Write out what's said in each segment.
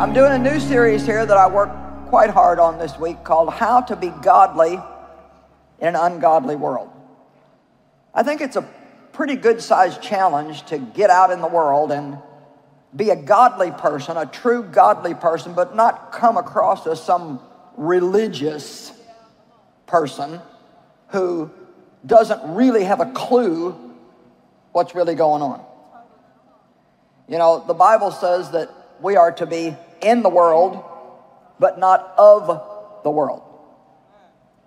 I'm doing a new series here that I worked quite hard on this week called How to Be Godly in an Ungodly World. I think it's a pretty good sized challenge to get out in the world and be a godly person, a true godly person, but not come across as some religious person who doesn't really have a clue what's really going on. You know, the Bible says that we are to be in the world, but not of the world.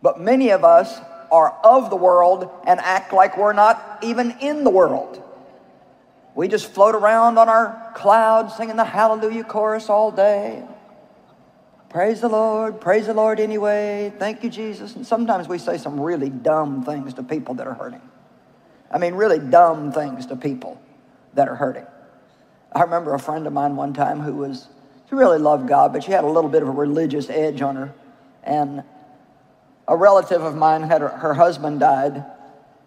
But many of us are of the world and act like we're not even in the world. We just float around on our clouds singing the hallelujah chorus all day. Praise the Lord, praise the Lord anyway. Thank you, Jesus. And sometimes we say some really dumb things to people that are hurting. I mean, really dumb things to people that are hurting. I remember a friend of mine one time who was she really loved God, but she had a little bit of a religious edge on her. And a relative of mine had her, her husband died.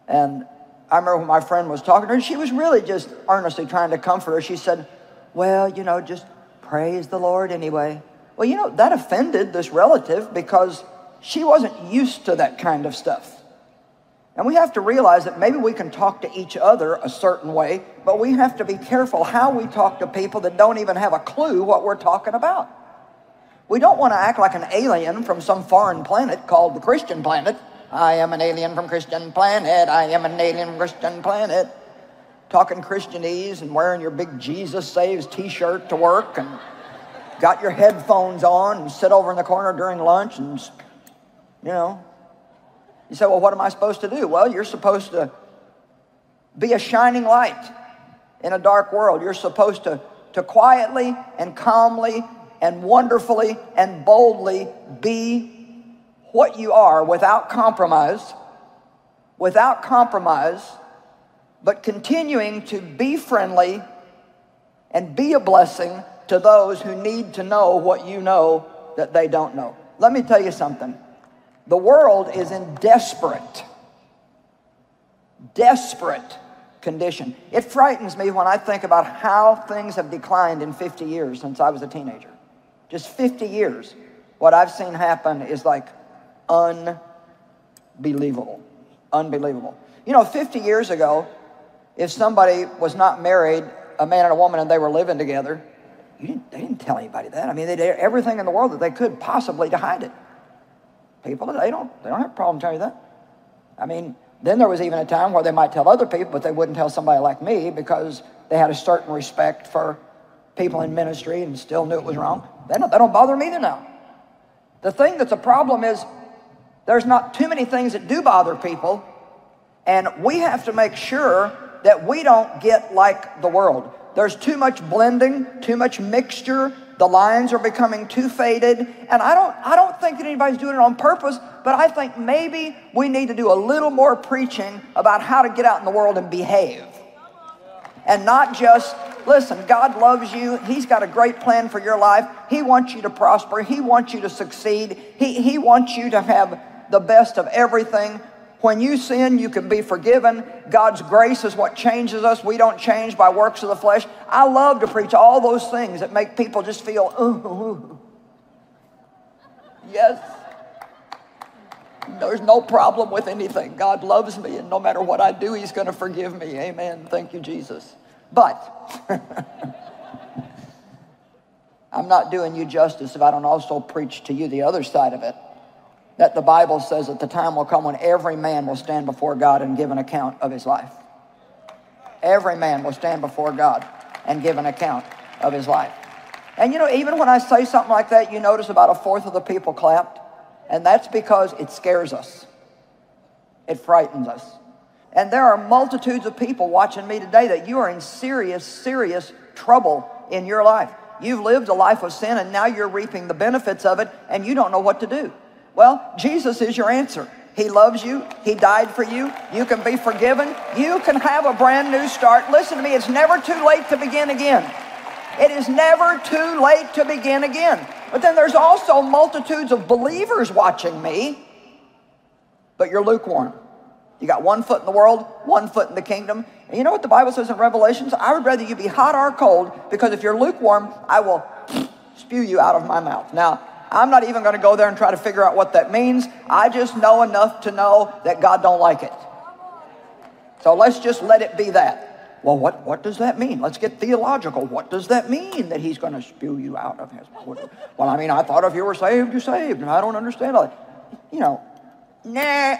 And I remember when my friend was talking to her, she was really just earnestly trying to comfort her. She said, Well, you know, just praise the Lord anyway. Well, you know, that offended this relative because she wasn't used to that kind of stuff. And we have to realize that maybe we can talk to each other a certain way, but we have to be careful how we talk to people that don't even have a clue what we're talking about. We don't want to act like an alien from some foreign planet called the Christian planet. I am an alien from Christian planet. I am an alien from Christian planet. Talking Christianese and wearing your big Jesus Saves t-shirt to work and got your headphones on and sit over in the corner during lunch and, you know, you say, well, what am I supposed to do? Well, you're supposed to be a shining light in a dark world. You're supposed to, to quietly and calmly and wonderfully and boldly be what you are without compromise, without compromise, but continuing to be friendly and be a blessing to those who need to know what you know that they don't know. Let me tell you something. The world is in desperate, desperate condition. It frightens me when I think about how things have declined in 50 years since I was a teenager. Just 50 years. What I've seen happen is like unbelievable. Unbelievable. You know, 50 years ago, if somebody was not married, a man and a woman, and they were living together, didn't, they didn't tell anybody that. I mean, they did everything in the world that they could possibly to hide it people, they don't, they don't have a problem telling you that. I mean, then there was even a time where they might tell other people, but they wouldn't tell somebody like me because they had a certain respect for people in ministry and still knew it was wrong. They don't, they don't bother me either now. The thing that's a problem is there's not too many things that do bother people, and we have to make sure that we don't get like the world. There's too much blending, too much mixture, the lines are becoming too faded. And I don't, I don't think that anybody's doing it on purpose, but I think maybe we need to do a little more preaching about how to get out in the world and behave. And not just, listen, God loves you. He's got a great plan for your life. He wants you to prosper. He wants you to succeed. He, he wants you to have the best of everything. When you sin, you can be forgiven. God's grace is what changes us. We don't change by works of the flesh. I love to preach all those things that make people just feel, ooh, yes. There's no problem with anything. God loves me, and no matter what I do, He's going to forgive me. Amen. Thank you, Jesus. But I'm not doing you justice if I don't also preach to you the other side of it that the Bible says that the time will come when every man will stand before God and give an account of his life. Every man will stand before God and give an account of his life. And you know, even when I say something like that, you notice about a fourth of the people clapped. And that's because it scares us, it frightens us. And there are multitudes of people watching me today that you are in serious, serious trouble in your life. You've lived a life of sin and now you're reaping the benefits of it and you don't know what to do. Well, Jesus is your answer. He loves you. He died for you. You can be forgiven. You can have a brand new start. Listen to me, it's never too late to begin again. It is never too late to begin again. But then there's also multitudes of believers watching me, but you're lukewarm. You got one foot in the world, one foot in the kingdom. And you know what the Bible says in Revelations? I would rather you be hot or cold because if you're lukewarm, I will spew you out of my mouth. Now, I'm not even going to go there and try to figure out what that means. I just know enough to know that God don't like it. So let's just let it be that. Well, what, what does that mean? Let's get theological. What does that mean that he's going to spew you out of his mouth? Well, I mean, I thought if you were saved, you're saved, and I don't understand all that. You know, nah.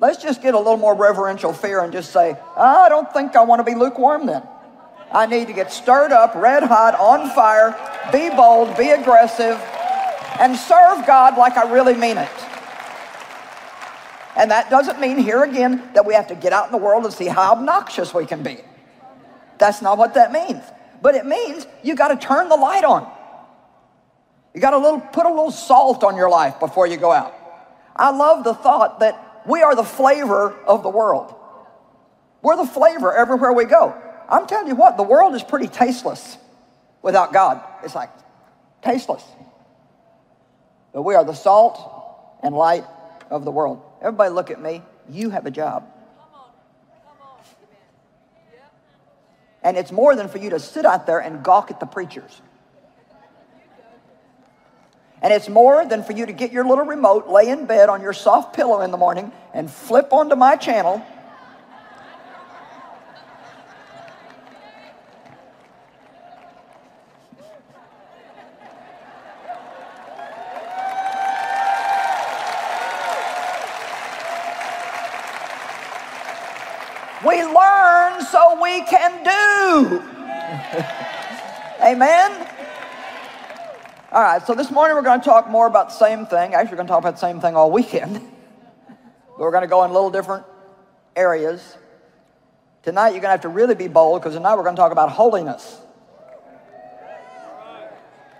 Let's just get a little more reverential fear and just say, I don't think I want to be lukewarm then. I need to get stirred up, red hot, on fire, be bold, be aggressive, and serve God like I really mean it. And that doesn't mean, here again, that we have to get out in the world and see how obnoxious we can be. That's not what that means. But it means you got to turn the light on. You got to little, put a little salt on your life before you go out. I love the thought that we are the flavor of the world. We're the flavor everywhere we go. I'm telling you what, the world is pretty tasteless without God. It's like tasteless. But we are the salt and light of the world. Everybody look at me. You have a job. And it's more than for you to sit out there and gawk at the preachers. And it's more than for you to get your little remote, lay in bed on your soft pillow in the morning, and flip onto my channel We learn so can do. Amen. All right, so this morning we're going to talk more about the same thing. Actually, we're going to talk about the same thing all weekend. but we're going to go in little different areas. Tonight, you're going to have to really be bold because tonight we're going to talk about holiness.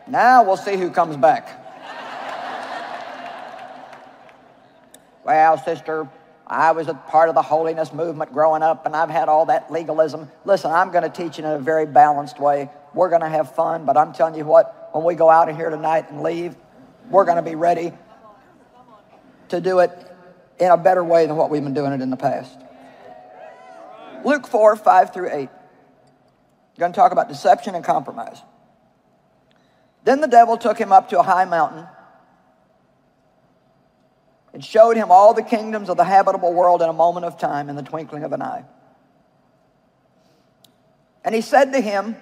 Now we'll see who comes back. well, sister, I was a part of the holiness movement growing up, and I've had all that legalism. Listen, I'm going to teach in a very balanced way. We're going to have fun, but I'm telling you what, when we go out of here tonight and leave, we're going to be ready to do it in a better way than what we've been doing it in the past. Luke 4, 5 through 8. We're going to talk about deception and compromise. Then the devil took him up to a high mountain and showed him all the kingdoms of the habitable world in a moment of time, in the twinkling of an eye. And he said to him,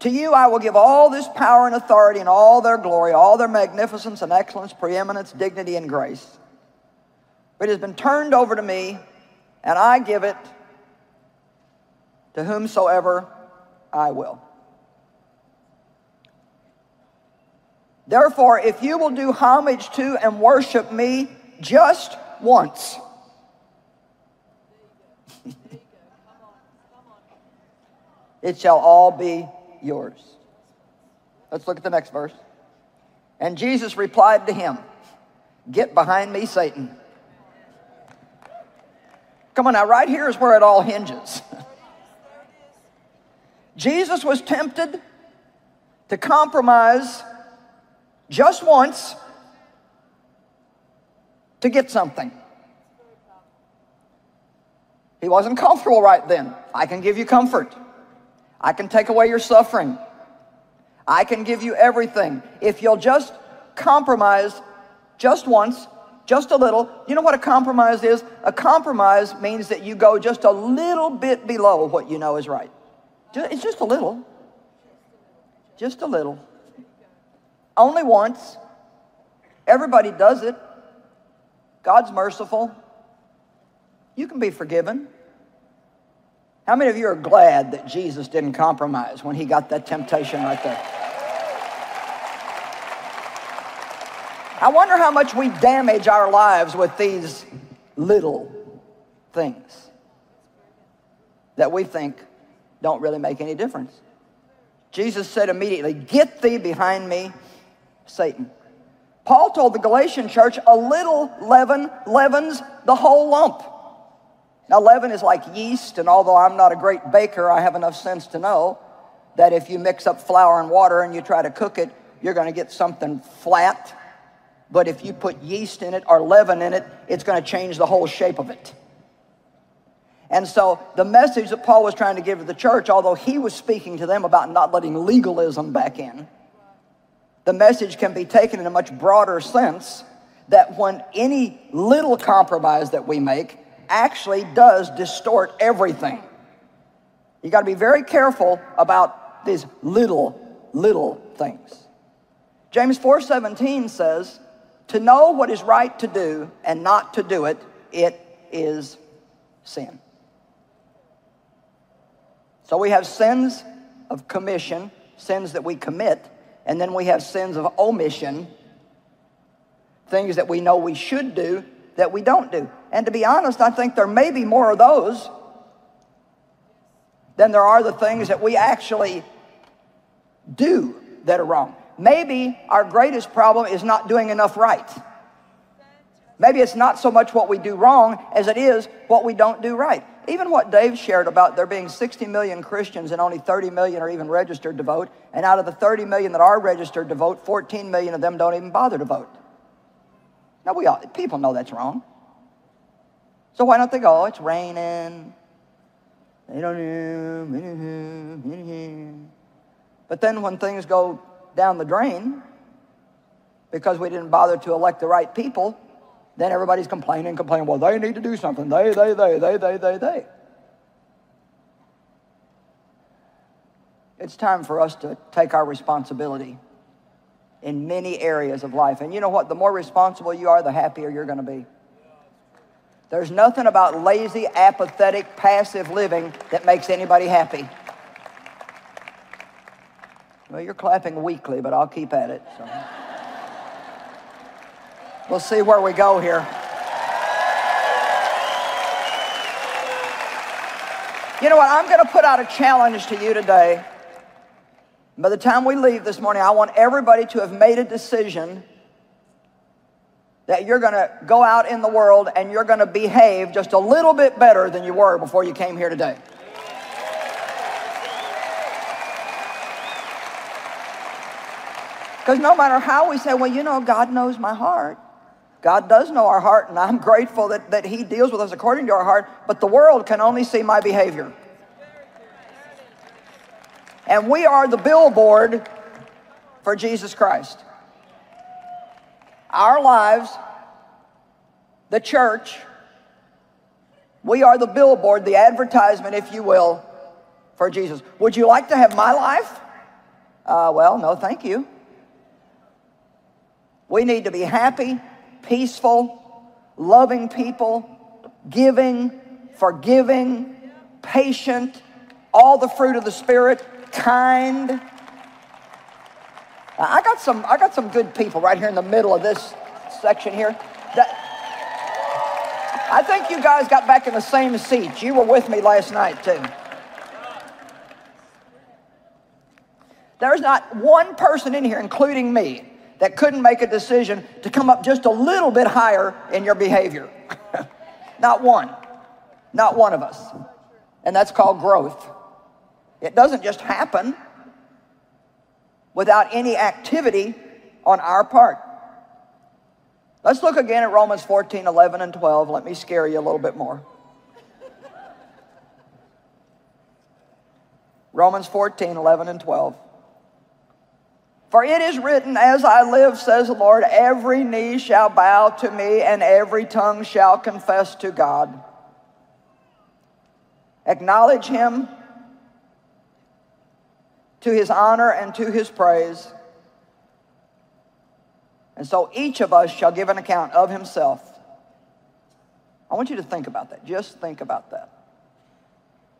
To you I will give all this power and authority and all their glory, all their magnificence and excellence, preeminence, dignity, and grace. But it has been turned over to me, and I give it to whomsoever I will. Therefore, if you will do homage to and worship me, just once. it shall all be yours. Let's look at the next verse. And Jesus replied to him, Get behind me, Satan. Come on now, right here is where it all hinges. Jesus was tempted to compromise just once to get something. He wasn't comfortable right then. I can give you comfort. I can take away your suffering. I can give you everything. If you'll just compromise just once, just a little. You know what a compromise is? A compromise means that you go just a little bit below what you know is right. It's just a little. Just a little. Only once. Everybody does it. God's merciful. You can be forgiven. How many of you are glad that Jesus didn't compromise when he got that temptation right there? I wonder how much we damage our lives with these little things that we think don't really make any difference. Jesus said immediately, Get thee behind me, Satan. Paul told the Galatian church a little leaven leavens the whole lump. Now, leaven is like yeast, and although I'm not a great baker, I have enough sense to know that if you mix up flour and water and you try to cook it, you're going to get something flat. But if you put yeast in it or leaven in it, it's going to change the whole shape of it. And so the message that Paul was trying to give to the church, although he was speaking to them about not letting legalism back in, the message can be taken in a much broader sense that when any little compromise that we make actually does distort everything. You got to be very careful about these little, little things. James 4:17 says, "To know what is right to do and not to do it, it is sin." So we have sins of commission, sins that we commit, and then we have sins of omission, things that we know we should do that we don't do. And to be honest, I think there may be more of those than there are the things that we actually do that are wrong. Maybe our greatest problem is not doing enough right. Maybe it's not so much what we do wrong as it is what we don't do right. Even what Dave shared about there being 60 million Christians and only 30 million are even registered to vote, and out of the 30 million that are registered to vote, 14 million of them don't even bother to vote. Now, we all, people know that's wrong. So why don't they go, oh, it's raining, they don't know. But then when things go down the drain because we didn't bother to elect the right people, then everybody's complaining, complaining, well, they need to do something. They, they, they, they, they, they, they. It's time for us to take our responsibility in many areas of life. And you know what? The more responsible you are, the happier you're going to be. There's nothing about lazy, apathetic, passive living that makes anybody happy. Well, you're clapping weakly, but I'll keep at it. So. We'll see where we go here. You know what? I'm going to put out a challenge to you today. By the time we leave this morning, I want everybody to have made a decision that you're going to go out in the world and you're going to behave just a little bit better than you were before you came here today. Because no matter how we say, well, you know, God knows my heart. God does know our heart, and I'm grateful that, that He deals with us according to our heart, but the world can only see my behavior. And we are the billboard for Jesus Christ our lives, the church, we are the billboard, the advertisement, if you will, for Jesus. Would you like to have my life? Uh, well, no, thank you. We need to be happy, peaceful, loving people, giving, forgiving, patient, all the fruit of the Spirit, kind, I got some, I got some good people right here in the middle of this section here. That, I think you guys got back in the same seats. You were with me last night too. There's not one person in here, including me, that couldn't make a decision to come up just a little bit higher in your behavior. not one. Not one of us. And that's called growth. It doesn't just happen without any activity on our part. Let's look again at Romans 14, 11, and 12. Let me scare you a little bit more. Romans 14, 11, and 12. For it is written, As I live, says the Lord, every knee shall bow to me, and every tongue shall confess to God. Acknowledge him to his honor and to his praise. And so each of us shall give an account of himself. I want you to think about that. Just think about that.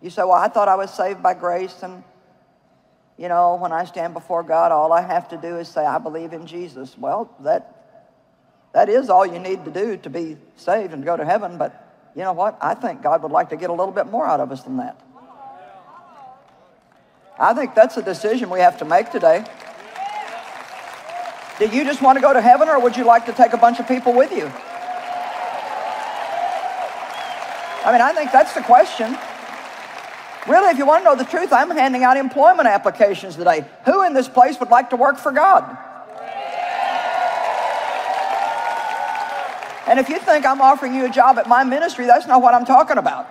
You say, Well, I thought I was saved by grace, and you know, when I stand before God, all I have to do is say, I believe in Jesus. Well, that, that is all you need to do to be saved and go to heaven, but you know what? I think God would like to get a little bit more out of us than that. I think that's a decision we have to make today. Do you just want to go to heaven or would you like to take a bunch of people with you? I mean, I think that's the question. Really, if you want to know the truth, I'm handing out employment applications today. Who in this place would like to work for God? And if you think I'm offering you a job at my ministry, that's not what I'm talking about.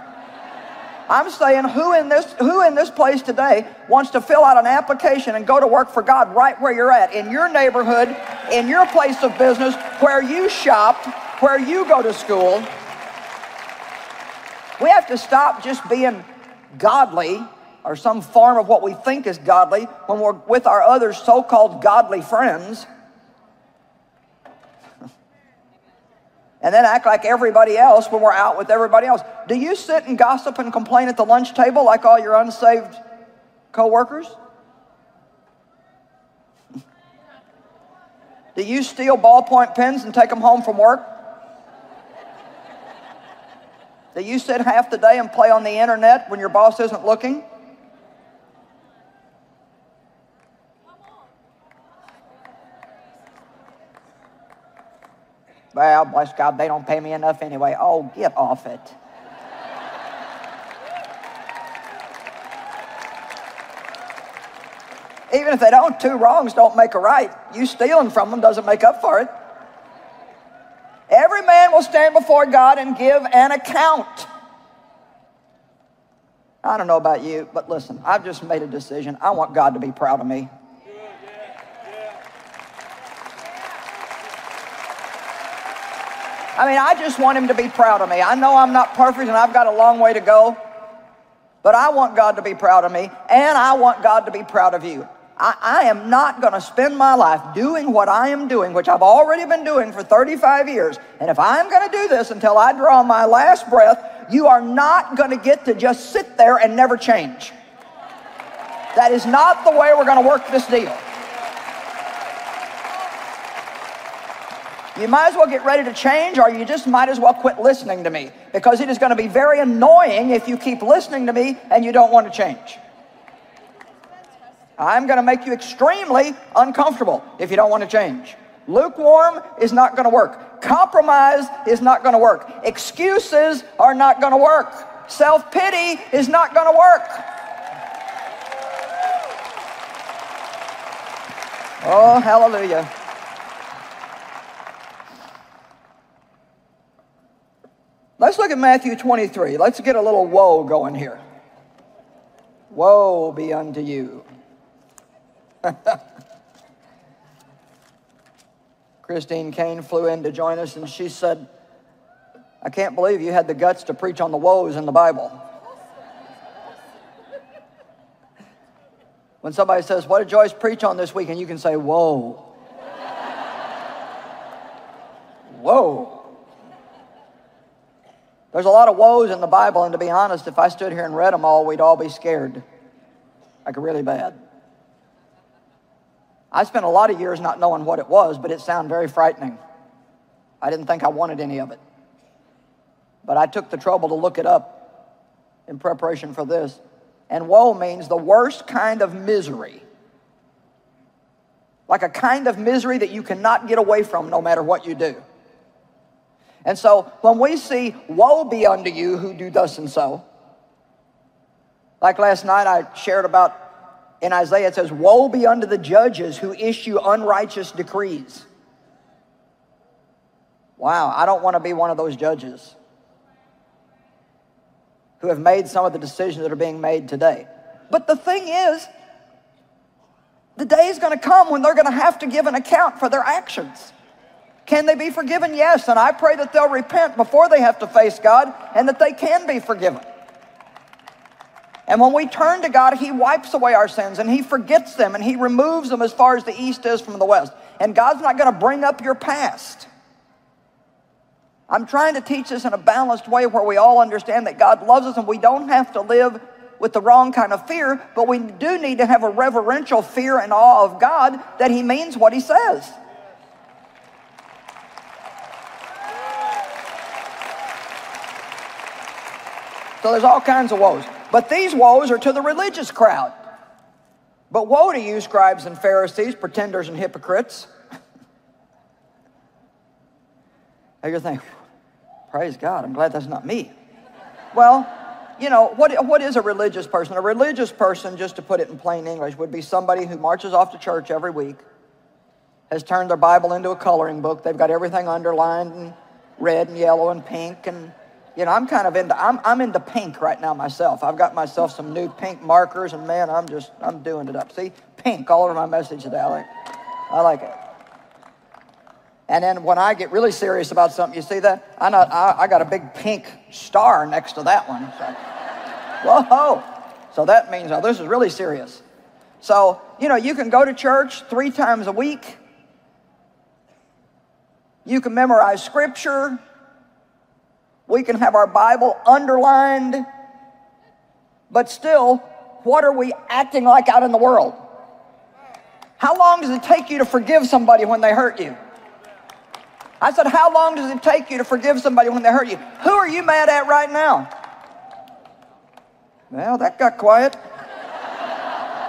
I'm saying who in this who in this place today wants to fill out an application and go to work for God right where you're at in your neighborhood, in your place of business, where you shop, where you go to school. We have to stop just being godly or some form of what we think is godly when we're with our other so-called godly friends. and then act like everybody else when we're out with everybody else. Do you sit and gossip and complain at the lunch table like all your unsaved coworkers? Do you steal ballpoint pens and take them home from work? Do you sit half the day and play on the internet when your boss isn't looking? Well, bless God, they don't pay me enough anyway. Oh, get off it. Even if they don't, two wrongs don't make a right. You stealing from them doesn't make up for it. Every man will stand before God and give an account. I don't know about you, but listen, I've just made a decision. I want God to be proud of me. I mean, I just want him to be proud of me. I know I'm not perfect and I've got a long way to go, but I want God to be proud of me and I want God to be proud of you. I, I am not going to spend my life doing what I am doing, which I've already been doing for 35 years. And if I'm going to do this until I draw my last breath, you are not going to get to just sit there and never change. That is not the way we're going to work this deal. You might as well get ready to change, or you just might as well quit listening to me because it is going to be very annoying if you keep listening to me and you don't want to change. I'm going to make you extremely uncomfortable if you don't want to change. Lukewarm is not going to work. Compromise is not going to work. Excuses are not going to work. Self pity is not going to work. Oh, hallelujah. Let's look at Matthew 23. Let's get a little woe going here. Woe be unto you. Christine Caine flew in to join us and she said, I can't believe you had the guts to preach on the woes in the Bible. When somebody says, What did Joyce preach on this week? And you can say, Whoa. Whoa. There's a lot of woes in the Bible, and to be honest, if I stood here and read them all, we'd all be scared. Like really bad. I spent a lot of years not knowing what it was, but it sounded very frightening. I didn't think I wanted any of it. But I took the trouble to look it up in preparation for this. And woe means the worst kind of misery. Like a kind of misery that you cannot get away from no matter what you do. And so when we see, woe be unto you who do thus and so, like last night I shared about in Isaiah, it says, Woe be unto the judges who issue unrighteous decrees. Wow, I don't want to be one of those judges who have made some of the decisions that are being made today. But the thing is, the day is going to come when they're going to have to give an account for their actions. Can they be forgiven? Yes. And I pray that they'll repent before they have to face God and that they can be forgiven. And when we turn to God, He wipes away our sins and He forgets them and He removes them as far as the east is from the west. And God's not going to bring up your past. I'm trying to teach this in a balanced way where we all understand that God loves us and we don't have to live with the wrong kind of fear, but we do need to have a reverential fear and awe of God that He means what He says. So there's all kinds of woes. But these woes are to the religious crowd. But woe to you, scribes and Pharisees, pretenders and hypocrites. now you're thinking, praise God, I'm glad that's not me. Well, you know, what, what is a religious person? A religious person, just to put it in plain English, would be somebody who marches off to church every week, has turned their Bible into a coloring book. They've got everything underlined and red and yellow and pink and You know, I'm kind of into, I'm, I'm into pink right now myself. I've got myself some new pink markers, and man, I'm just, I'm doing it up. See, pink all over my message today. I like, I like it. And then when I get really serious about something, you see that? I, not, I, I got a big pink star next to that one. So, whoa. So that means, oh, this is really serious. So, you know, you can go to church three times a week. You can memorize scripture. We can have our Bible underlined. But still, what are we acting like out in the world? How long does it take you to forgive somebody when they hurt you? I said, How long does it take you to forgive somebody when they hurt you? Who are you mad at right now? Well, that got quiet.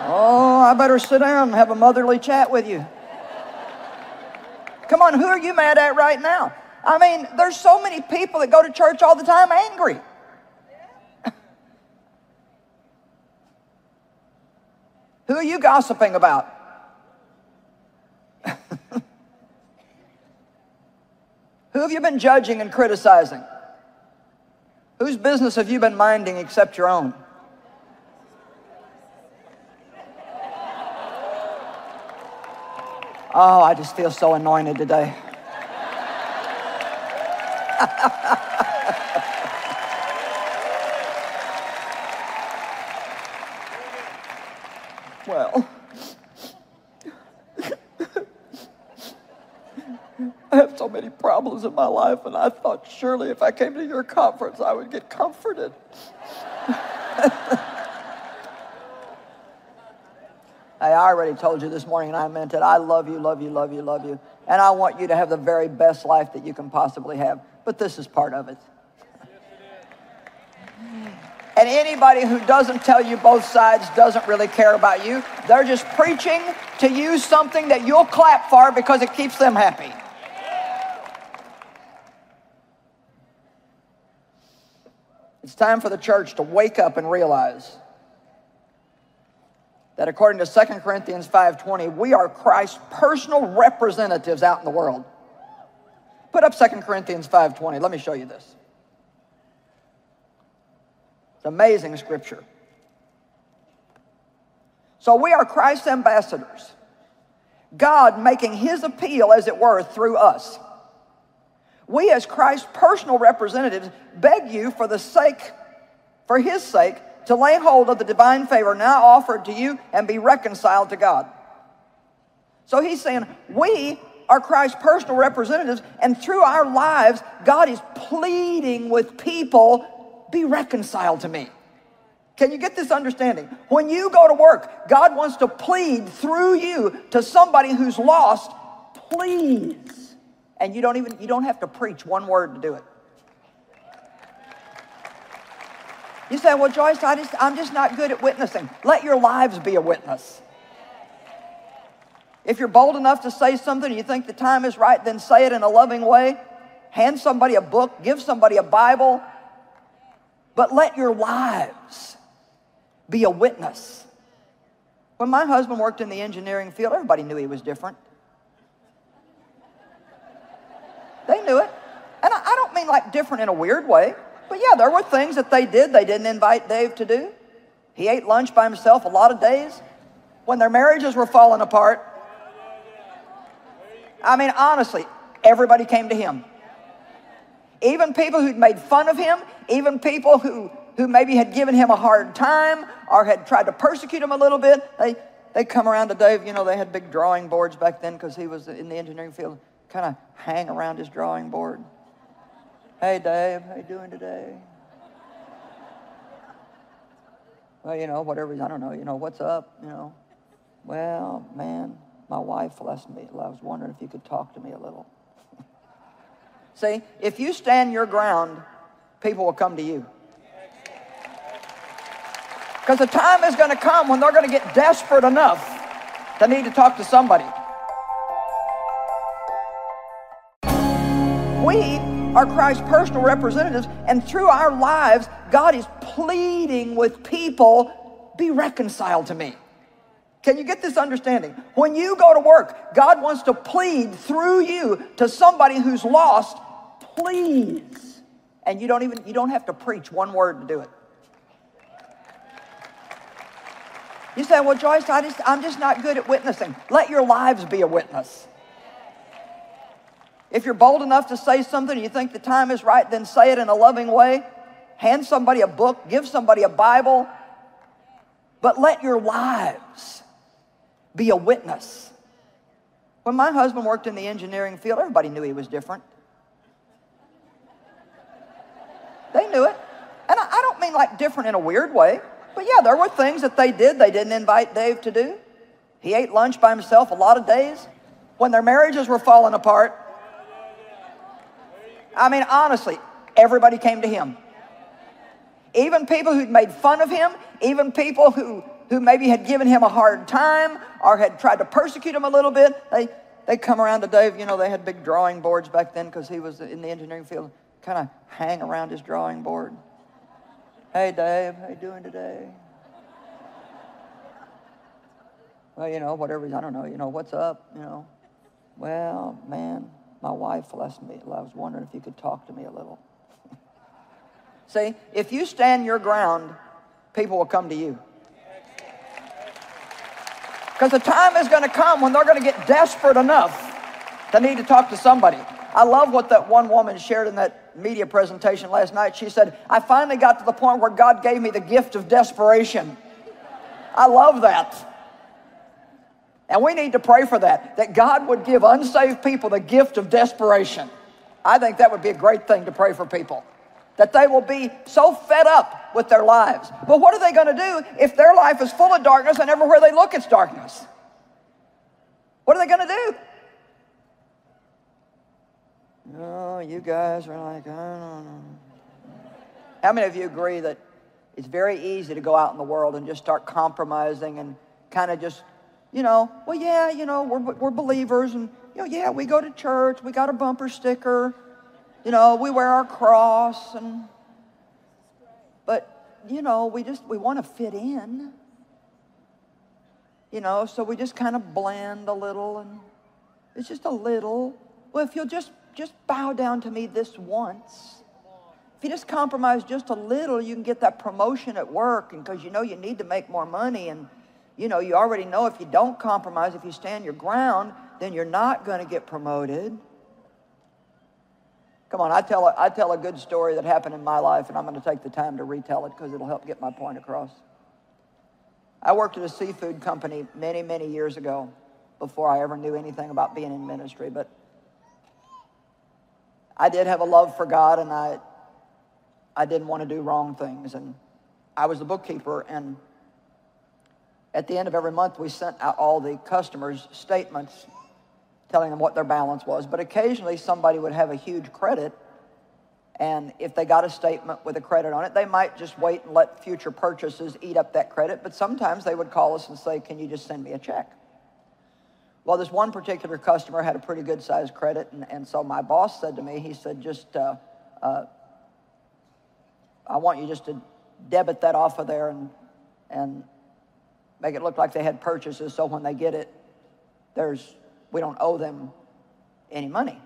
Oh, I better sit down and have a motherly chat with you. Come on, who are you mad at right now? I mean, there's so many people that go to church all the time angry. who are you gossiping about? who have you been judging and criticizing? Whose business have you been minding except your own? Oh, I just feel so anointed today. well, I have so many problems in my life, and I thought surely if I came to your conference, I would get comforted. I already told you this morning, and I meant it. I love you, love you, love you, love you. And I want you to have the very best life that you can possibly have. But this is part of it. And anybody who doesn't tell you both sides doesn't really care about you. They're just preaching to you something that you'll clap for because it keeps them happy. It's time for the church to wake up and realize that according to 2 Corinthians 5:20, we are Christ's personal representatives out in the world. Put up 2 Corinthians 5:20. Let me show you this. It's amazing scripture. So we are Christ's ambassadors. God making his appeal, as it were, through us. We, as Christ's personal representatives, beg you for the sake, for his sake, to lay hold of the divine favor now offered to you and be reconciled to God. So he's saying, we are Christ's personal representatives, and through our lives, God is pleading with people, be reconciled to me. Can you get this understanding? When you go to work, God wants to plead through you to somebody who's lost, please. And you don't even you don't have to preach one word to do it. You say, well, Joyce, I just, I'm just not good at witnessing. Let your lives be a witness. If you're bold enough to say something and you think the time is right, then say it in a loving way. Hand somebody a book, give somebody a Bible, but let your lives be a witness. When my husband worked in the engineering field, everybody knew he was different. They knew it. And I, I don't mean like different in a weird way. But yeah, there were things that they did they didn't invite Dave to do. He ate lunch by himself a lot of days when their marriages were falling apart. I mean, honestly, everybody came to him. Even people who'd made fun of him, even people who, who maybe had given him a hard time or had tried to persecute him a little bit, they, they come around to Dave. You know, they had big drawing boards back then because he was in the engineering field, kind of hang around his drawing board. Hey, Dave, how you doing today? Well, you know, whatever, I don't know, you know, what's up, you know? Well, man, my wife left me. I was wondering if you could talk to me a little. See, if you stand your ground, people will come to you. Because the time is going to come when they're going to get desperate enough to need to talk to somebody. We are Christ's personal representatives, and through our lives, God is pleading with people, be reconciled to me. Can you get this understanding? When you go to work, God wants to plead through you to somebody who's lost, please. And you don't even you don't have to preach one word to do it. You say, well, Joyce, I just, I'm just not good at witnessing. Let your lives be a witness. If you're bold enough to say something and you think the time is right, then say it in a loving way. Hand somebody a book, give somebody a Bible, but let your lives be a witness. When my husband worked in the engineering field, everybody knew he was different. They knew it. And I, don't mean like different in a weird way. But yeah, there were things that they did they didn't invite Dave to do. He ate lunch by himself a lot of days. When their marriages were falling apart, I mean, honestly, everybody came to him. Even people who'd made fun of him, even people who, who maybe had given him a hard time or had tried to persecute him a little bit, they, they come around to Dave. You know, they had big drawing boards back then because he was in the engineering field, kind of hang around his drawing board. Hey, Dave, how you doing today? well, you know, whatever, I don't know, you know, what's up, you know? Well, man, my wife left me. I was wondering if you could talk to me a little. See, if you stand your ground, people will come to you. Because the time is going to come when they're going to get desperate enough to need to talk to somebody. I love what that one woman shared in that media presentation last night. She said, I finally got to the point where God gave me the gift of desperation. I love that. And we need to pray for that, that God would give unsaved people the gift of desperation. I think that would be a great thing to pray for people. That they will be so fed up with their lives. But what are they going to do if their life is full of darkness and everywhere they look it's darkness? What are they going to do? Oh, you guys are like, I don't know. How many of you agree that it's very easy to go out in the world and just start compromising and kind of just, you know, well, yeah, you know, we're, we're believers and, you know, yeah, we go to church, we got a bumper sticker, you know, we wear our cross and, but, you know, we just, we want to fit in, you know, so we just kind of blend a little and it's just a little. Well, if you'll just just bow down to me this once. If you just compromise just a little, you can get that promotion at work and because you know you need to make more money and you know you already know if you don't compromise, if you stand your ground, then you're not going to get promoted. Come on, I tell, a, I tell a good story that happened in my life, and I'm going to take the time to retell it because it'll help get my point across. I worked at a seafood company many, many years ago before I ever knew anything about being in ministry, but I did have a love for God and I, I didn't want to do wrong things. And I was the bookkeeper. And at the end of every month, we sent out all the customers statements telling them what their balance was. But occasionally, somebody would have a huge credit. And if they got a statement with a credit on it, they might just wait and let future purchases eat up that credit. But sometimes they would call us and say, Can you just send me a check? Well, this one particular customer had a pretty good sized credit, and, and so my boss said to me, he said, just, uh, uh, I want you just to debit that off of there and, and make it look like they had purchases so when they get it, there's, we don't owe them any money.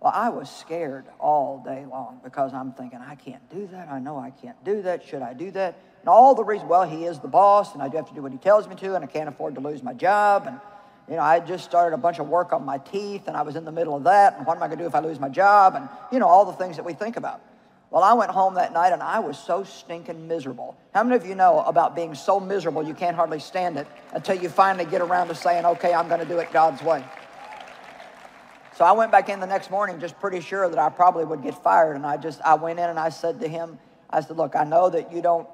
Well, I was scared all day long because I'm thinking, I can't do that. I know I can't do that. Should I do that? And all the reasons, well, he is the boss and I do have to do what he tells me to and I can't afford to lose my job. And you know, I just started a bunch of work on my teeth and I was in the middle of that. And what am I going to do if I lose my job? And, you know, all the things that we think about. Well, I went home that night and I was so stinking miserable. How many of you know about being so miserable you can't hardly stand it until you finally get around to saying, okay, I'm going to do it God's way? So I went back in the next morning just pretty sure that I probably would get fired. And I just, I went in and I said to him, I said, look, I know that you don't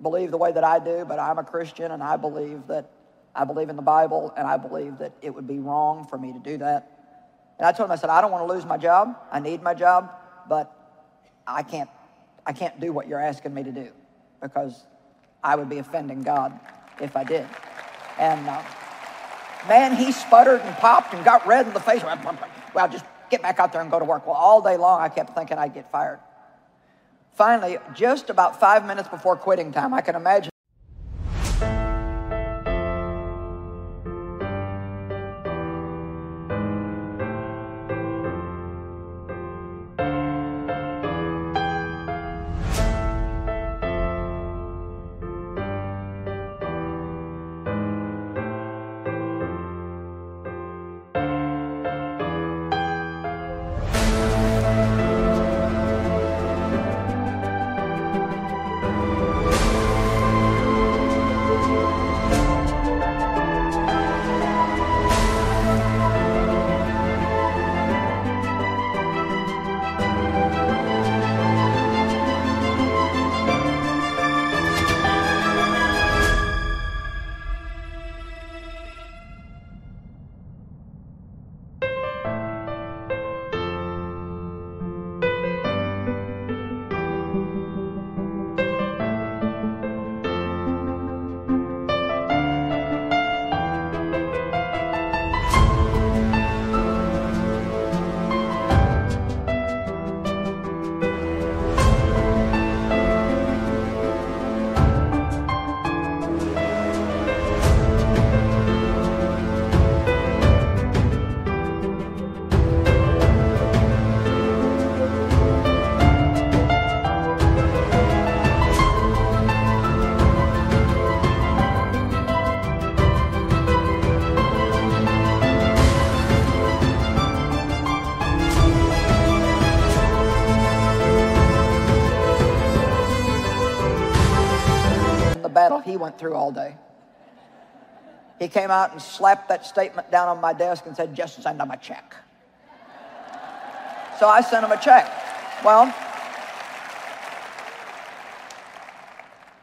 believe the way that I do, but I'm a Christian and I believe that I believe in the Bible, and I believe that it would be wrong for me to do that. And I told him, I said, I don't want to lose my job. I need my job, but I can't, I can't do what you're asking me to do because I would be offending God if I did. And uh, man, he sputtered and popped and got red in the face. Well, just get back out there and go to work. Well, all day long, I kept thinking I'd get fired. Finally, just about five minutes before quitting time, I can imagine. Through all day. He came out and slapped that statement down on my desk and said, just send him a check. So I sent him a check. Well,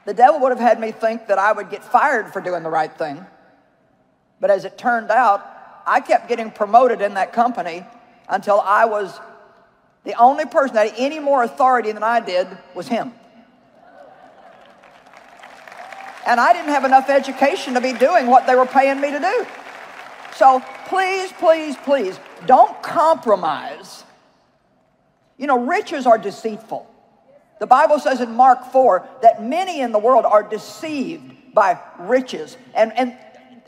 the devil would have had me think that I would get fired for doing the right thing. But as it turned out, I kept getting promoted in that company until I was the only person that had any more authority than I did was him. And I didn't have enough education to be doing what they were paying me to do. So please, please, please, don't compromise. You know, riches are deceitful. The Bible says in Mark 4 that many in the world are deceived by riches. And, and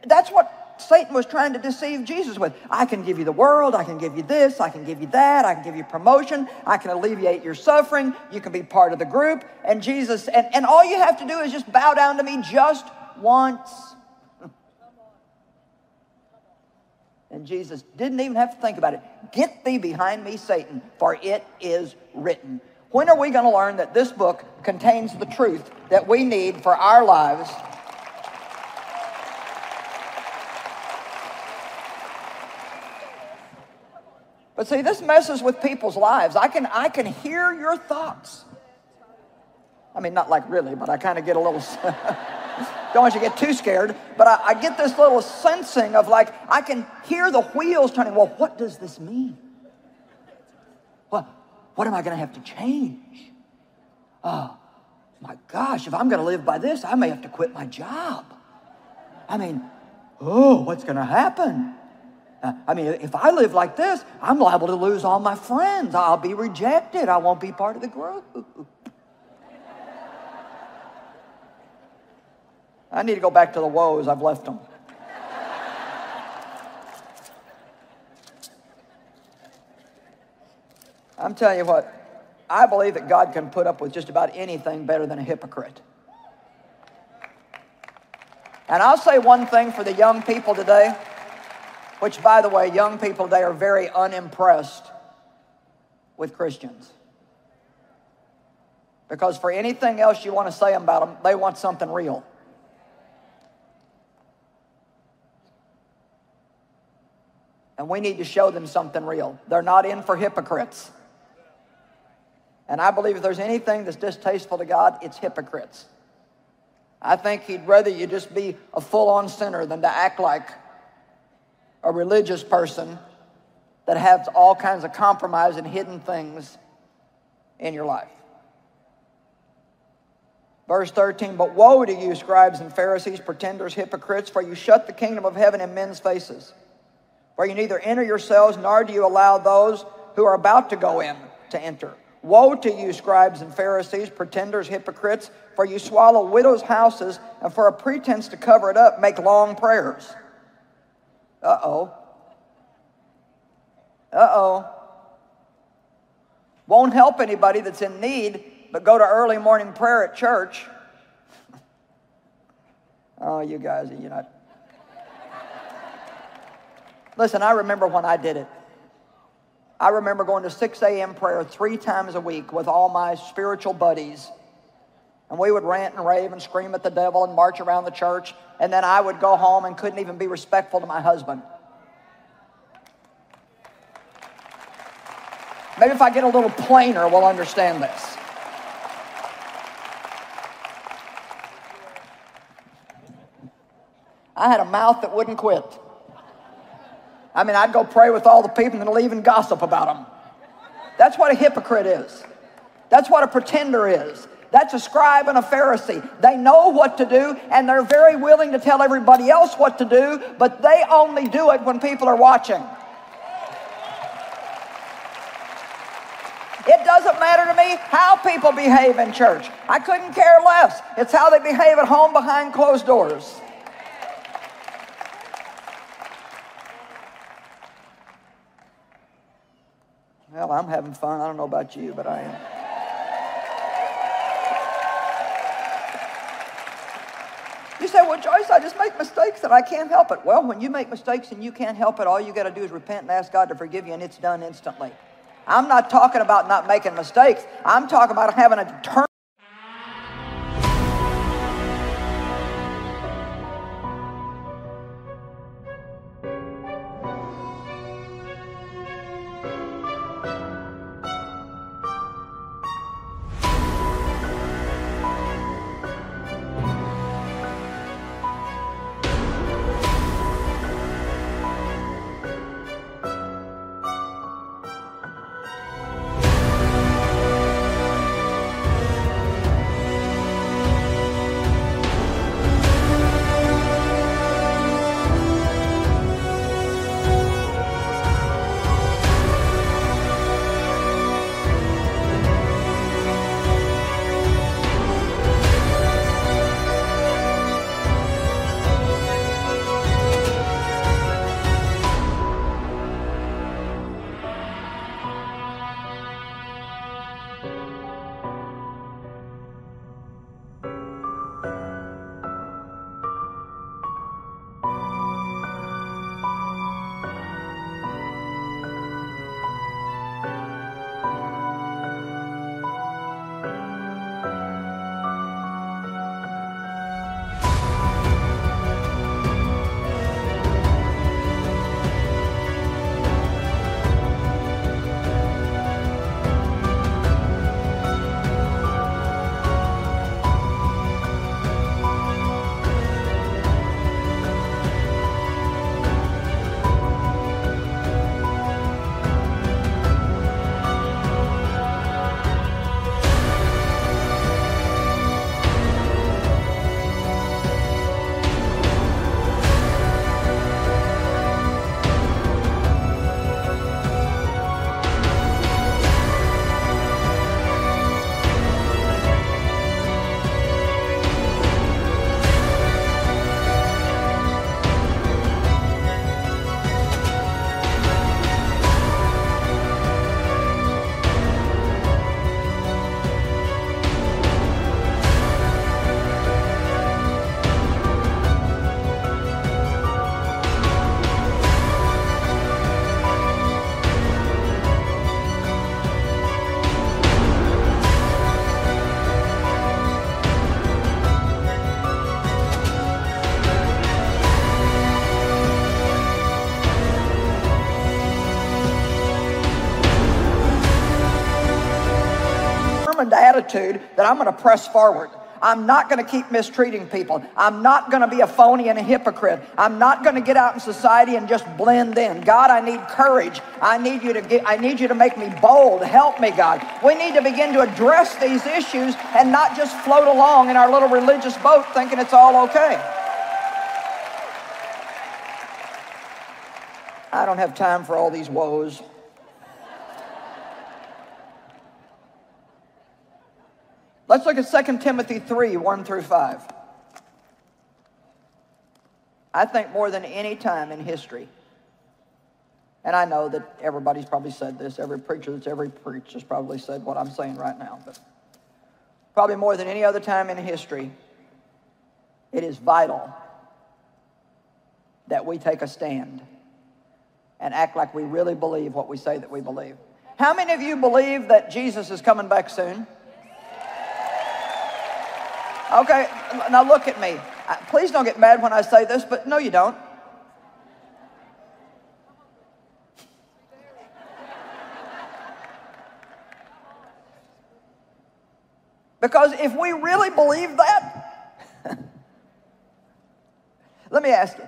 that's what Satan was trying to deceive Jesus with. I can give you the world, I can give you this, I can give you that, I can give you promotion, I can alleviate your suffering, you can be part of the group. And Jesus, and, and all you have to do is just bow down to me just once. And Jesus didn't even have to think about it. Get thee behind me, Satan, for it is written. When are we going to learn that this book contains the truth that we need for our lives But see, this messes with people's lives. I can, I can hear your thoughts. I mean, not like really, but I kind of get a little, don't want you to get too scared, but I, I get this little sensing of like, I can hear the wheels turning. Well, what does this mean? What, what am I going to have to change? Oh, my gosh, if I'm going to live by this, I may have to quit my job. I mean, oh, what's going to happen? Uh, I mean, if I live like this, I'm liable to lose all my friends. I'll be rejected. I won't be part of the group. I need to go back to the woes. I've left them. I'm telling you what, I believe that God can put up with just about anything better than a hypocrite. And I'll say one thing for the young people today which, by the way, young people, they are very unimpressed with Christians. Because for anything else you want to say about them, they want something real. And we need to show them something real. They're not in for hypocrites. And I believe if there's anything that's distasteful to God, it's hypocrites. I think He'd rather you just be a full on sinner than to act like a religious person that has all kinds of compromise and hidden things in your life. Verse 13, but woe to you, scribes and Pharisees, pretenders, hypocrites, for you shut the kingdom of heaven in men's faces. For you neither enter yourselves, nor do you allow those who are about to go in to enter. Woe to you, scribes and Pharisees, pretenders, hypocrites, for you swallow widows' houses, and for a pretense to cover it up, make long prayers. Uh oh. Uh oh. Won't help anybody that's in need, but go to early morning prayer at church. oh, you guys, you're not. Listen, I remember when I did it. I remember going to 6 a.m. prayer three times a week with all my spiritual buddies. And we would rant and rave and scream at the devil and march around the church and then I would go home and couldn't even be respectful to my husband. Maybe if I get a little plainer, we'll understand this. I had a mouth that wouldn't quit. I mean, I'd go pray with all the people and leave and gossip about them. That's what a hypocrite is. That's what a pretender is. That's a scribe and a Pharisee. They know what to do and they're very willing to tell everybody else what to do, but they only do it when people are watching. It doesn't matter to me how people behave in church. I couldn't care less. It's how they behave at home behind closed doors. Well, I'm having fun. I don't know about you, but I am. Say, well, Joyce, I just make mistakes and I can't help it. Well, when you make mistakes and you can't help it, all you got to do is repent and ask God to forgive you, and it's done instantly. I'm not talking about not making mistakes. I'm talking about having a turn. Attitude that I'm going to press forward. I'm not going to keep mistreating people. I'm not going to be a phony and a hypocrite. I'm not going to get out in society and just blend in. God, I need courage. I need you to get I need you to make me bold. Help me, God. We need to begin to address these issues and not just float along in our little religious boat thinking it's all okay. I don't have time for all these woes. Let's look at 2 Timothy 3 1 through 5. I think more than any time in history, and I know that everybody's probably said this, every preacher that's ever preached has probably said what I'm saying right now, but probably more than any other time in history, it is vital that we take a stand and act like we really believe what we say that we believe. How many of you believe that Jesus is coming back soon? Okay, now look at me. Uh, please don't get mad when I say this, but no, you don't. Because if we really believe that, let me ask you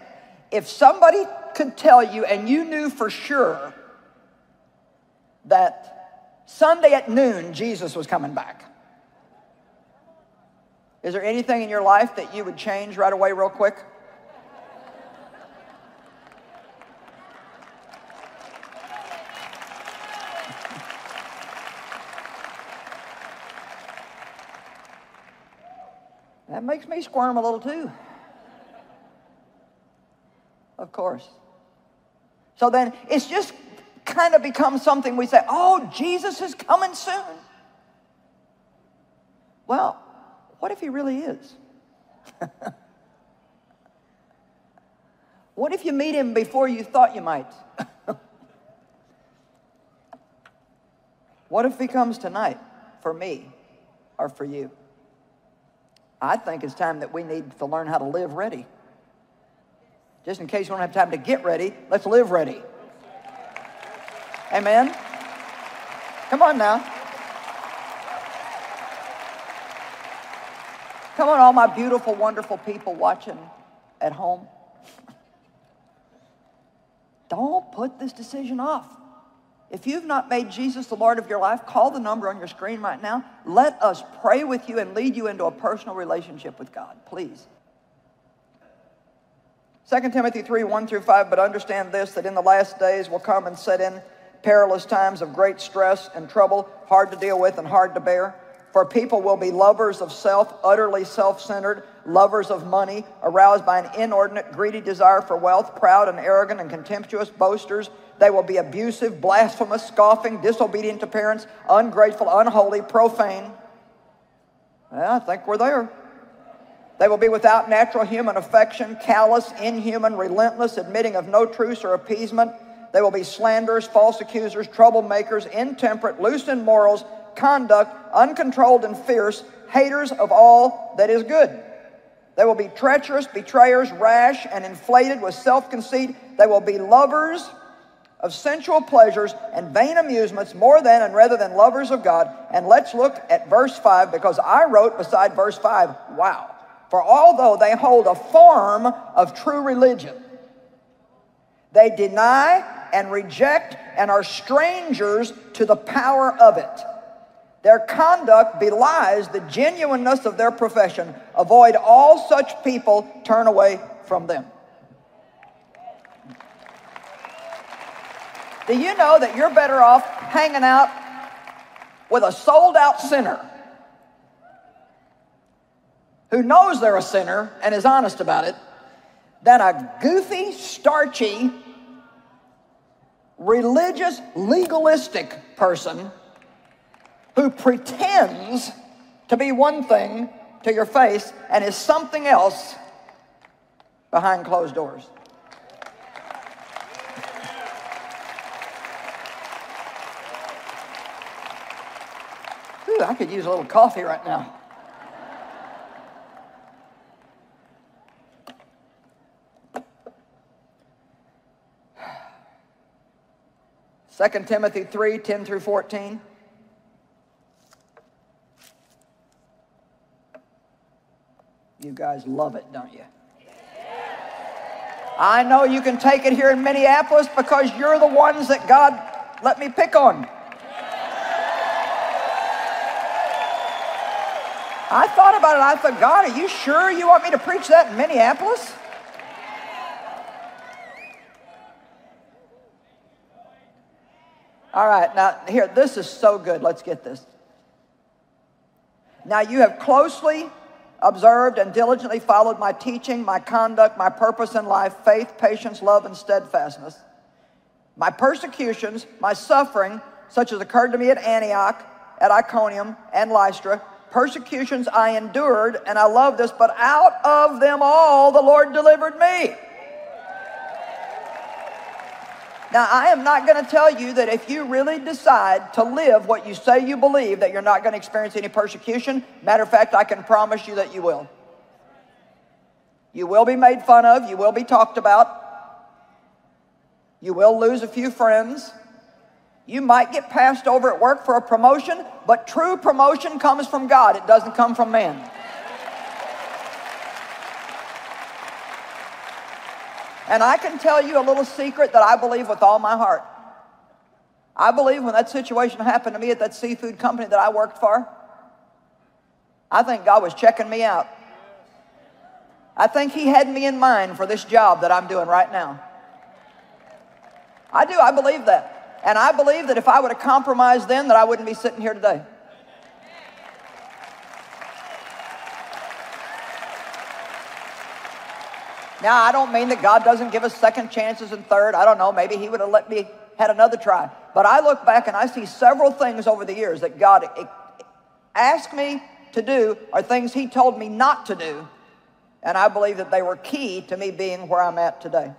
if somebody could tell you and you knew for sure that Sunday at noon Jesus was coming back, is there anything in your life that you would change right away, real quick? That makes me squirm a little too. Of course. So then it's just kind of become something we say, oh, Jesus is coming soon. Well, what if he really is? what if you meet him before you thought you might? what if he comes tonight for me or for you? I think it's time that we need to learn how to live ready. Just in case you don't have time to get ready, let's live ready. Amen? Come on now. Come on, all my beautiful, wonderful people watching at home. Don't put this decision off. If you've not made Jesus the Lord of your life, call the number on your screen right now. Let us pray with you and lead you into a personal relationship with God, please. 2 Timothy 3 1 through 5, but understand this that in the last days will come and set in perilous times of great stress and trouble, hard to deal with and hard to bear for people will be lovers of self, utterly self centered, lovers of money, aroused by an inordinate, greedy desire for wealth, proud and arrogant and contemptuous, boasters. They will be abusive, blasphemous, scoffing, disobedient to parents, ungrateful, unholy, profane. I think we're there. They will be without natural human affection, callous, inhuman, relentless, admitting of no truce or appeasement. They will be slanderers, false accusers, troublemakers, intemperate, loose in morals, conduct, uncontrolled and fierce, haters of all that is good. They will be treacherous, betrayers, rash, and inflated with self conceit. They will be lovers of sensual pleasures and vain amusements more than and rather than lovers of God. And let's look at verse 5 because I wrote beside verse 5, wow. For although they hold a form of true religion, they deny and reject and are strangers to the power of it. Their conduct belies the genuineness of their profession. Avoid all such people, turn away from them. Do you know that you're better off hanging out with a sold out sinner who knows they're a sinner and is honest about it than a goofy, starchy, religious, legalistic person who pretends to be one thing to your face and is something else behind closed doors. Ooh, I could use a little coffee right now. Second Timothy 3 10 through 14. Guys love it, don't you? I know you can take it here in Minneapolis because you're the ones that God let me pick on. I thought about it. I thought, God, are you sure you want me to preach that in Minneapolis? All right, now here, this is so good. Let's get this. Now you have closely observed and diligently followed my teaching, my conduct, my purpose in life, faith, patience, love, and steadfastness. My persecutions, my suffering, such as occurred to me at Antioch, at Iconium, and Lystra, persecutions I endured, and I love this, but out of them all the Lord delivered me. Now, I am not going to tell you that if you really decide to live what you say you believe, that you're not going to experience any persecution. Matter of fact, I can promise you that you will. You will be made fun of, you will be talked about, you will lose a few friends. You might get passed over at work for a promotion, but true promotion comes from God, it doesn't come from man. And I can tell you a little secret that I believe with all my heart. I believe when that situation happened to me at that seafood company that I worked for, I think God was checking me out. I think He had me in mind for this job that I'm doing right now. I do, I believe that. And I believe that if I would have compromised then, that I wouldn't be sitting here today. Now, I don't mean that God doesn't give us second chances and third. I don't know. Maybe He would have let me had another try. But I look back and I see several things over the years that God asked me to do or things He told me not to do. And I believe that they were key to me being where I'm at today.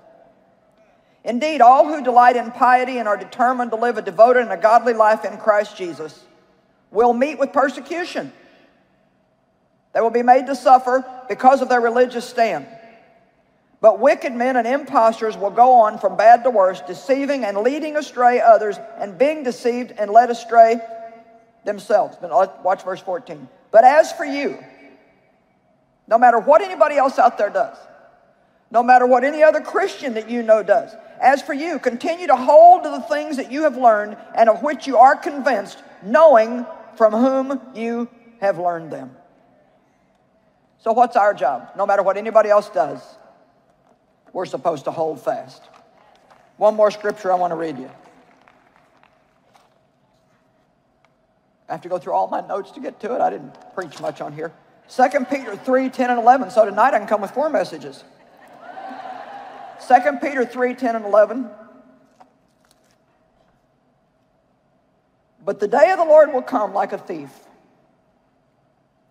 Indeed, all who delight in piety and are determined to live a devoted and a godly life in Christ Jesus will meet with persecution. They will be made to suffer because of their religious stand. But wicked men and impostors will go on from bad to worse, deceiving and leading astray others, and being deceived and led astray themselves. Watch verse 14. But as for you, no matter what anybody else out there does, no matter what any other Christian that you know does, as for you, continue to hold to the things that you have learned and of which you are convinced, knowing from whom you have learned them. So, what's our job? No matter what anybody else does, we're supposed to hold fast. One more scripture I want to read you. I have to go through all my notes to get to it. I didn't preach much on here. 2 Peter 3 10 and 11. So tonight I can come with four messages. 2 Peter 3 10 and 11. But the day of the Lord will come like a thief,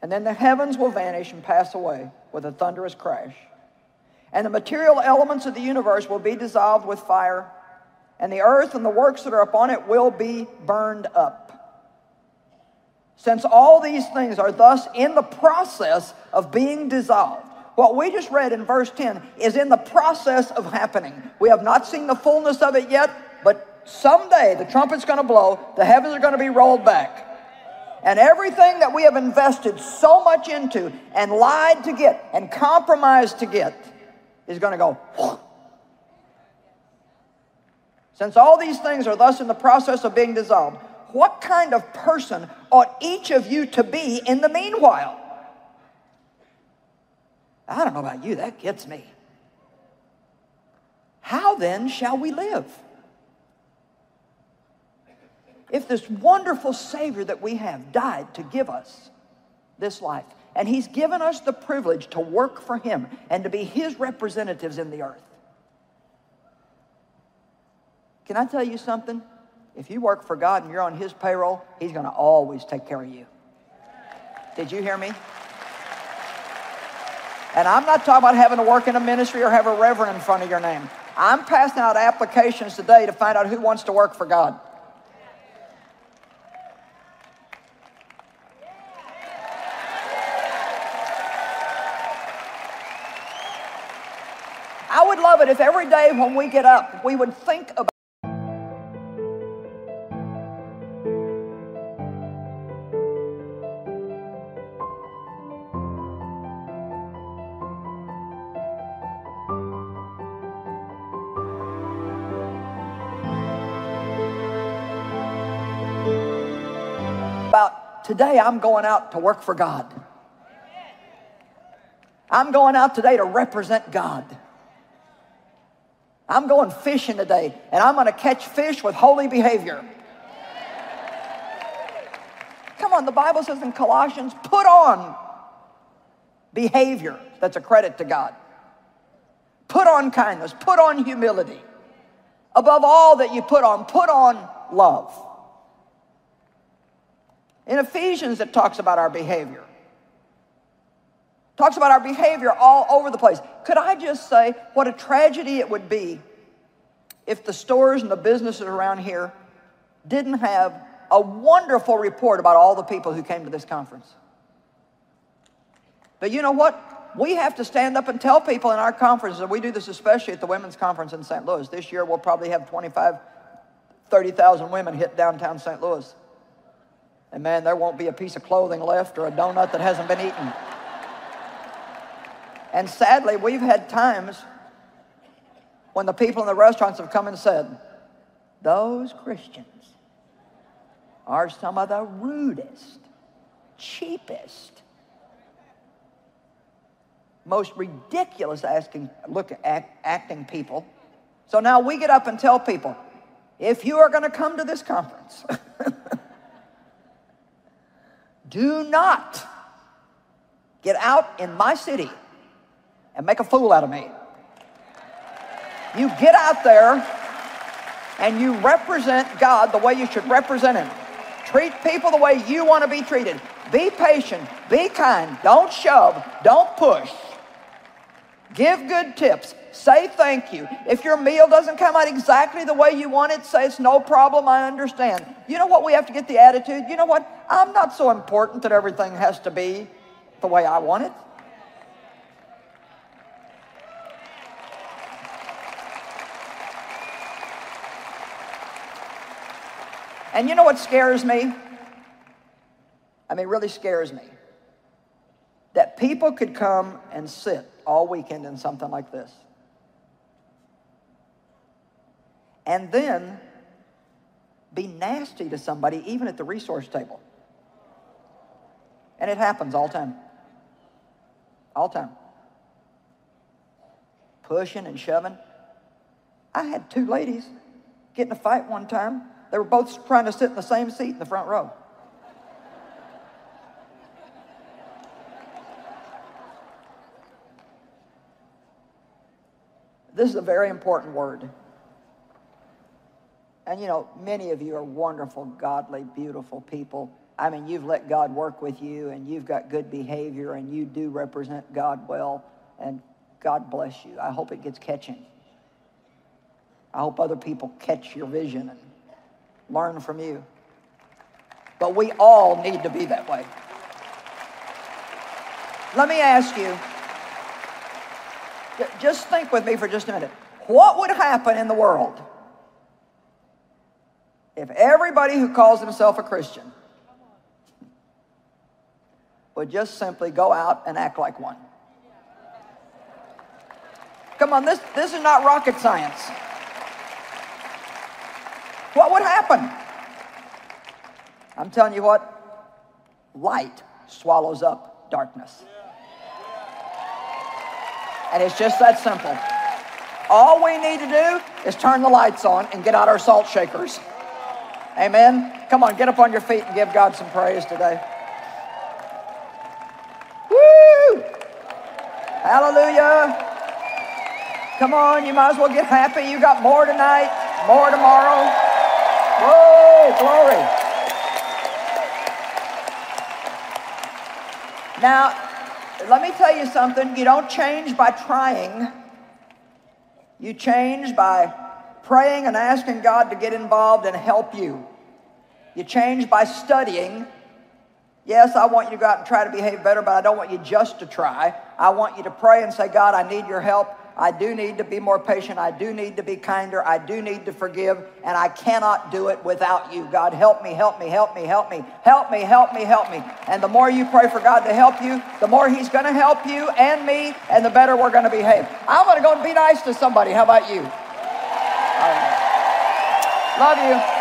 and then the heavens will vanish and pass away with a thunderous crash and the material elements of the universe will be dissolved with fire, and the earth and the works that are upon it will be burned up. Since all these things are thus in the process of being dissolved, what we just read in verse 10 is in the process of happening. We have not seen the fullness of it yet, but someday the trumpet's going to blow, the heavens are going to be rolled back. And everything that we have invested so much into and lied to get and compromised to get is going to go. Since all these things are thus in the process of being dissolved, what kind of person ought each of you to be in the meanwhile? I don't know about you, that gets me. How then shall we live? If this wonderful Savior that we have died to give us this life, and He's given us the privilege to work for Him and to be His representatives in the earth. Can I tell you something? If you work for God and you're on His payroll, He's going to always take care of you. Did you hear me? And I'm not talking about having to work in a ministry or have a reverend in front of your name. I'm passing out applications today to find out who wants to work for God. But if every day when we get up, we would think about today I'm going out to work for God. I'm going out today to represent God. I'm going fishing today, and I'm going to catch fish with holy behavior. Come on, the Bible says in Colossians, put on behavior that's a credit to God. Put on kindness, put on humility. Above all that you put on, put on love. In Ephesians, it talks about our behavior. Talks about our behavior all over the place. Could I just say what a tragedy it would be if the stores and the businesses around here didn't have a wonderful report about all the people who came to this conference? But you know what? We have to stand up and tell people in our conferences, and we do this especially at the women's conference in St. Louis. This year we'll probably have 25, 30,000 women hit downtown St. Louis. And man, there won't be a piece of clothing left or a donut that hasn't been eaten. And sadly, we've had times when the people in the restaurants have come and said, Those Christians are some of the rudest, cheapest, most ridiculous asking, look, act, acting people. So now we get up and tell people, if you are going to come to this conference, do not get out in my city and make a fool out of me. You get out there and you represent God the way you should represent Him. Treat people the way you want to be treated. Be patient, be kind, don't shove, don't push. Give good tips. Say thank you. If your meal doesn't come out exactly the way you want it, say it's no problem, I understand. You know what? We have to get the attitude. You know what? I'm not so important that everything has to be the way I want it. And you know what scares me? I mean, really scares me. That people could come and sit all weekend in something like this. And then be nasty to somebody, even at the resource table. And it happens all time. All time. Pushing and shoving. I had two ladies get in a fight one time they were both trying to sit in the same seat in the front row. This is a very important word. And you know, many of you are wonderful, godly, beautiful people. I mean, you've let God work with you and you've got good behavior and you do represent God well. And God bless you. I hope it gets catching. I hope other people catch your vision and learn from you. But we all need to be that way. Let me ask you, just think with me for just a minute. What would happen in the world if everybody who calls himself a Christian would just simply go out and act like one? Come on, this, this is not rocket science what would happen? I'm telling you what, light swallows up darkness. And it's just that simple. All we need to do is turn the lights on and get out our salt shakers. Amen. Come on, get up on your feet and give God some praise today. Woo! Hallelujah. Come on, you might as well get happy. You got more tonight, more tomorrow. Whoa, glory. Now, let me tell you something. You don't change by trying. You change by praying and asking God to get involved and help you. You change by studying. Yes, I want you to go out and try to behave better, but I don't want you just to try. I want you to pray and say, God, I need your help. I do need to be more patient. I do need to be kinder. I do need to forgive. And I cannot do it without you. God, help me, help me, help me, help me, help me, help me, help me. And the more you pray for God to help you, the more He's going to help you and me, and the better we're going to behave. I'm going to go and be nice to somebody. How about you? Love you.